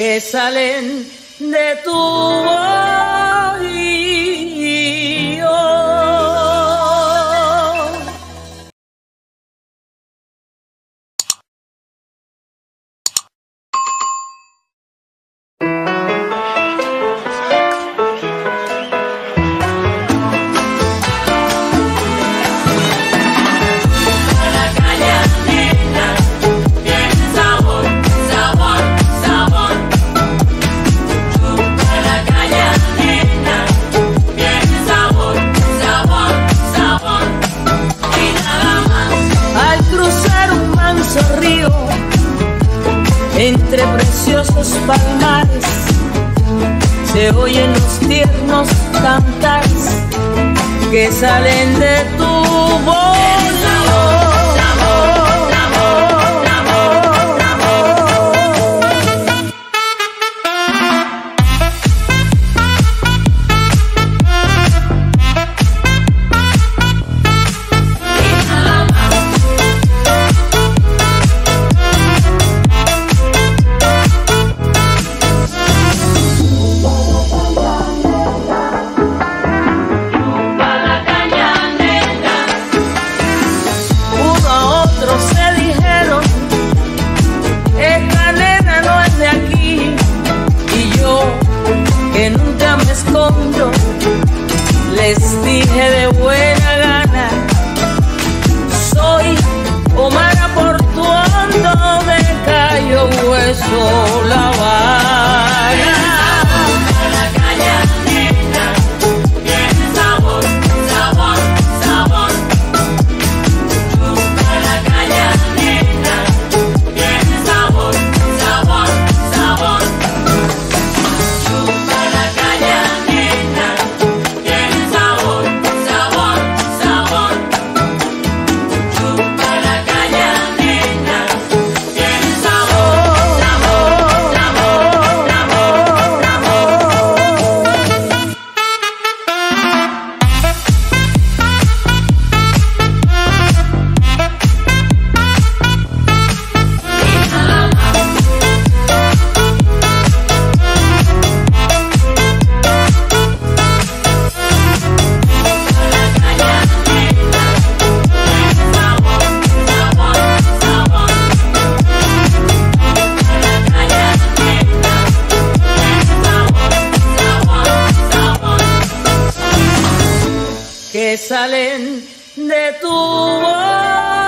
que salen de tu oído. Entre preciosos palmares se oyen los tiernos cantares que salen de tu voz. Otro se dijeron, esta nena no es de aquí. Y yo, que nunca me escondo, les dije de buena gana, soy Omar Portuondo de Cayo Hueso, La que salen de tu voz.